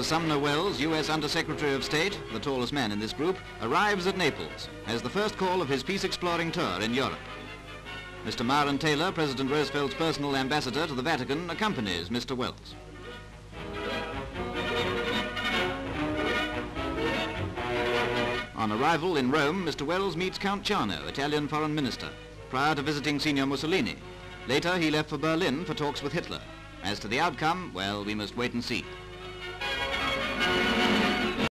Mr. Sumner Welles, U.S. Undersecretary of State, the tallest man in this group, arrives at Naples as the first call of his peace exploring tour in Europe. Mr. Myron Taylor, President Roosevelt's personal ambassador to the Vatican, accompanies Mr. Welles. On arrival in Rome, Mr. Welles meets Count Ciano, Italian foreign minister, prior to visiting Signor Mussolini. Later, he left for Berlin for talks with Hitler. As to the outcome, well, we must wait and see.